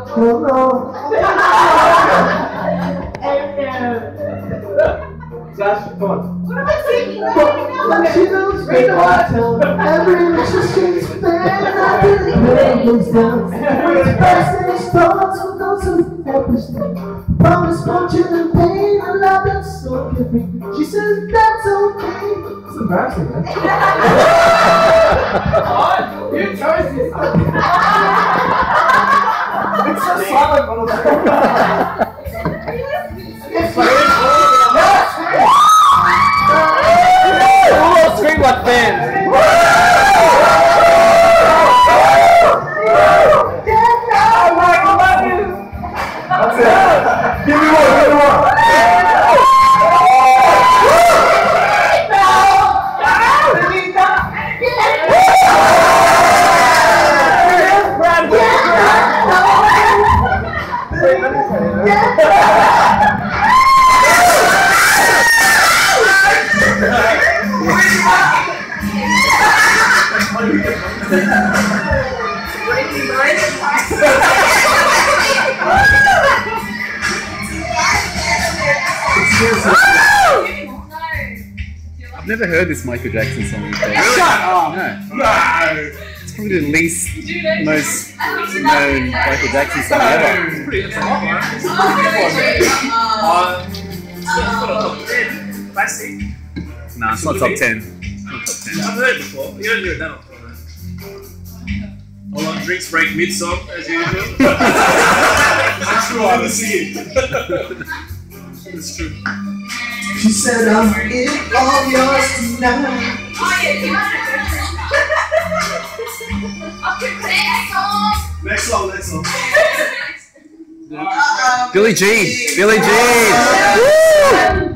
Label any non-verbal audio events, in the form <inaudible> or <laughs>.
Oh no. Come on. What am I? But she knows me tell Every inch she's been I believe it looks down fast thoughts will go to everything Promise punching and pain and love that's so carefree She says that's okay It's embarrassing man Oh, you chose Who. Give me I've never heard this Michael Jackson song before. Shut up. No. No. It's probably the least most known Michael Jackson song ever. It's pretty, it's a lot, man. It's got a top 10. Classic. Nah, it's not top 10. Not top 10. I've heard it before. You don't hear it that often, man. Hold on, drinks break mid song, as usual. <laughs> That's true, I haven't seen it. That's true. She said I'm in all yours tonight Next song, next song. <laughs> Billie Jean! Billie Jean! Woo!